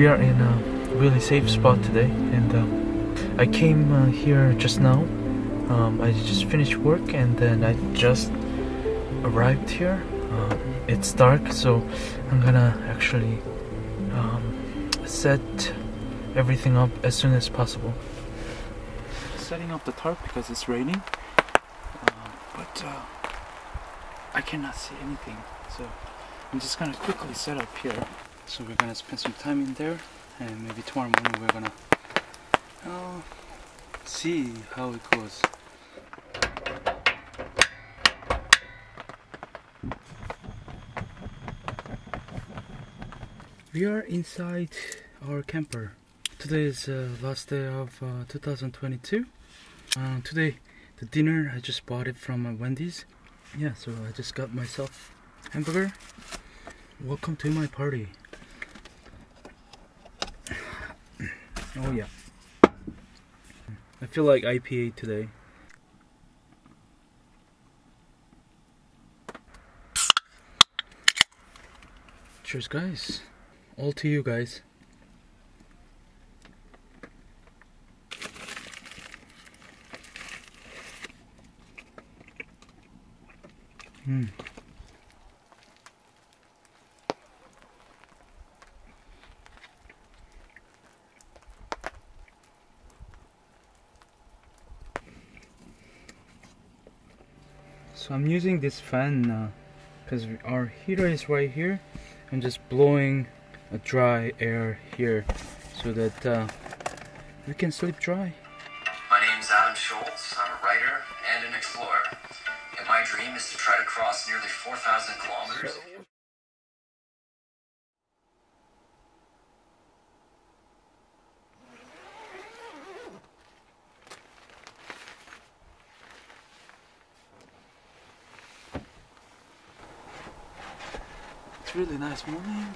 we are in a really safe spot today and um, I came uh, here just now. Um, I just finished work and then I just arrived here. Uh, it's dark so I'm gonna actually um, set everything up as soon as possible. Setting up the tarp because it's raining uh, but uh, I cannot see anything. So I'm just gonna quickly set up here so we're gonna spend some time in there and maybe tomorrow morning we're gonna uh, see how it goes. We are inside our camper. Today is uh, last day of uh, 2022. Uh, today the dinner I just bought it from uh, Wendy's. Yeah, so I just got myself hamburger. Welcome to my party. Oh yeah. I feel like IPA today. Cheers guys. All to you guys. So I'm using this fan now because our heater is right here. I'm just blowing a dry air here so that uh, we can sleep dry. My name's Adam Schultz. I'm a writer and an explorer. And my dream is to try to cross nearly 4,000 kilometers. Really nice morning.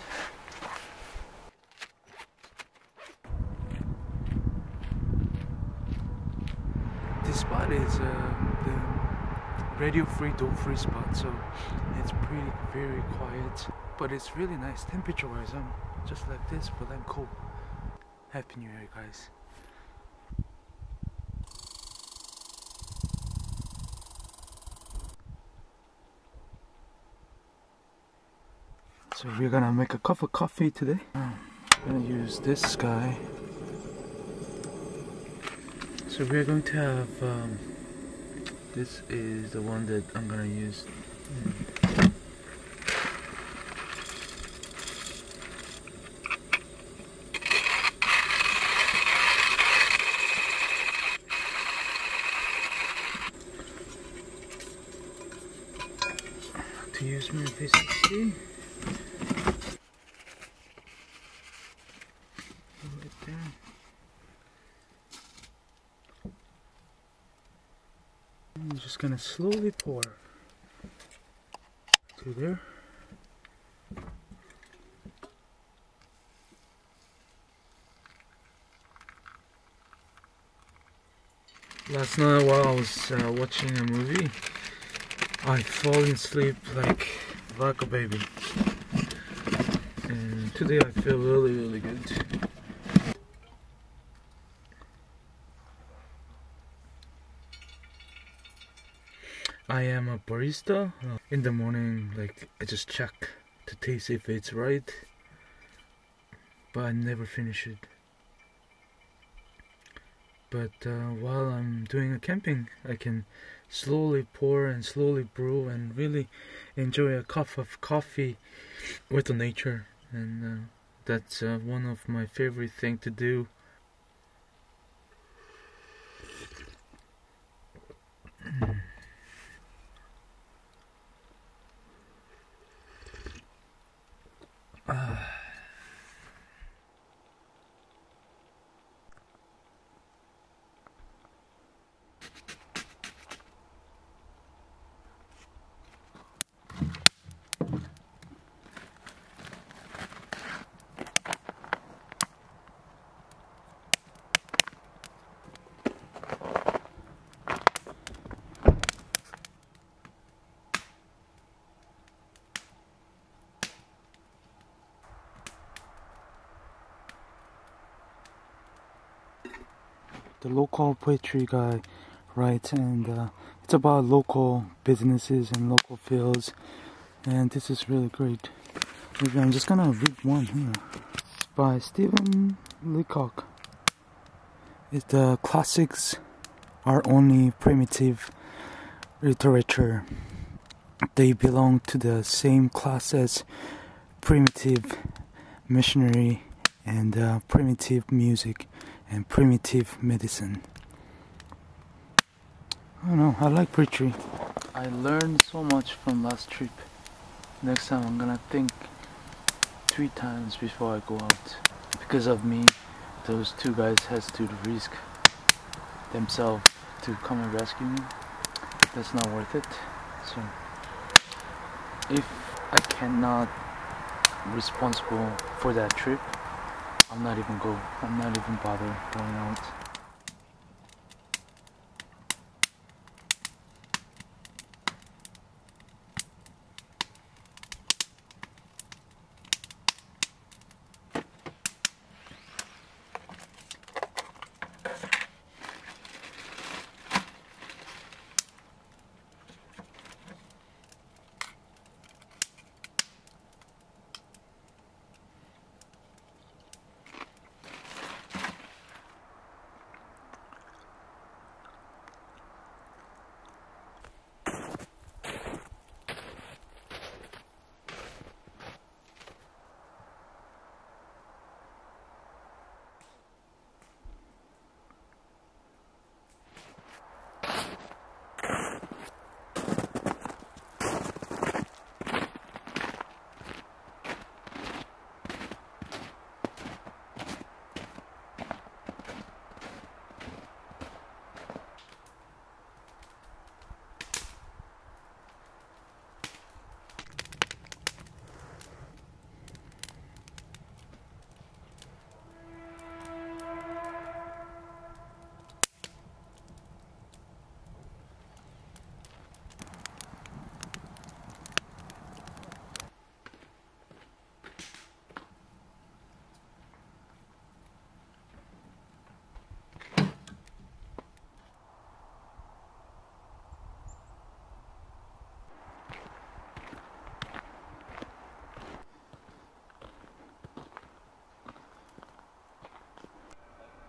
This spot is uh, the radio-free, door-free spot, so it's pretty very quiet. But it's really nice temperature-wise. I'm just like this, but I'm cool. Happy New Year, guys. So we're gonna make a cup of coffee today. I'm gonna use this guy. So we're going to have um, this is the one that I'm gonna use. To use my efficiency. Hold it there. Just gonna slowly pour to there. Last night while I was uh, watching a movie, I fall asleep like like a baby. And today I feel really really good. I am a barista. In the morning, like I just check to taste if it's right, but I never finish it. But uh, while I'm doing a camping, I can slowly pour and slowly brew and really enjoy a cup of coffee with the nature, and uh, that's uh, one of my favorite thing to do. The local poetry guy writes, and uh, it's about local businesses and local fields. And this is really great. Maybe I'm just gonna read one here. It's by Stephen Leacock. It's the classics are only primitive literature. They belong to the same class as primitive missionary and uh, primitive music and primitive medicine. I don't know, I like poetry. I learned so much from last trip. Next time I'm gonna think three times before I go out. Because of me, those two guys has to risk themselves to come and rescue me. That's not worth it. So if I cannot responsible for that trip, I'm not even go. I'm not even bother going out.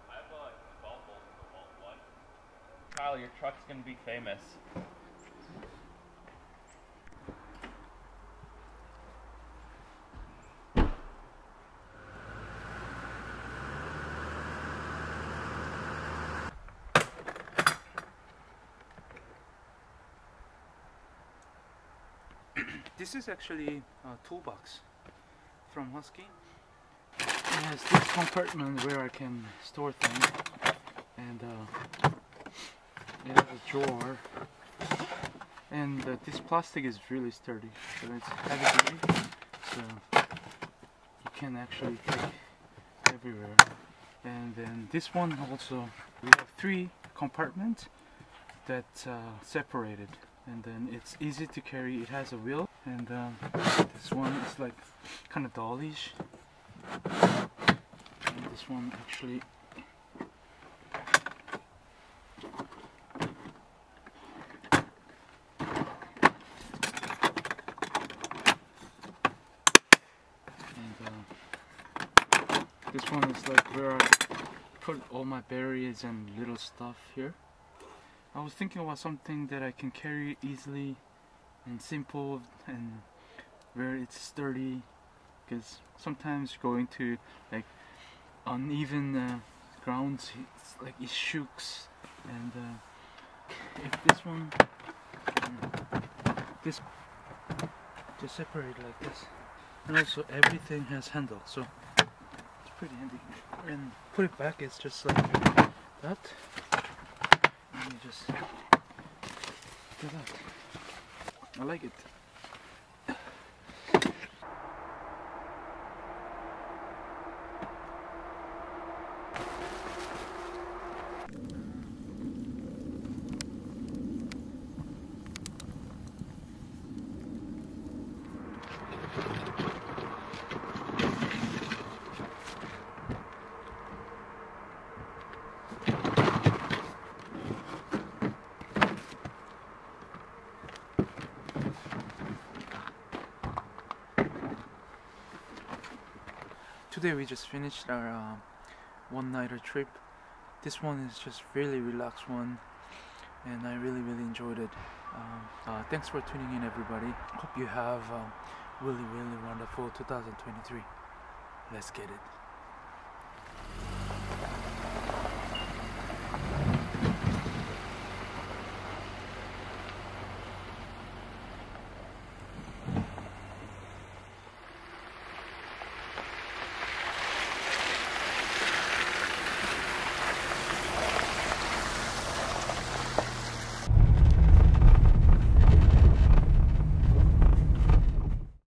I have a 12 volt in the vault one. Kyle, your truck's gonna be famous. This is actually a toolbox from Husky. It has this compartment where I can store things, and uh, it has a drawer. And uh, this plastic is really sturdy, so it's heavy duty, so you can actually take everywhere. And then this one also, we have three compartments that uh, separated and then it's easy to carry it has a wheel and um, this one is like kind of dollish and this one actually and uh, this one is like where I put all my berries and little stuff here. I was thinking about something that I can carry easily and simple and where it's sturdy because sometimes going to like uneven uh, grounds it's like it shooks. And uh, if this one mm, this just separate like this. And also everything has handle so pretty handy and put it back it's just like that and you just do that. I like it. Today we just finished our um, one nighter trip. This one is just really relaxed one, and I really really enjoyed it. Um, uh, thanks for tuning in, everybody. Hope you have um, really really wonderful 2023. Let's get it.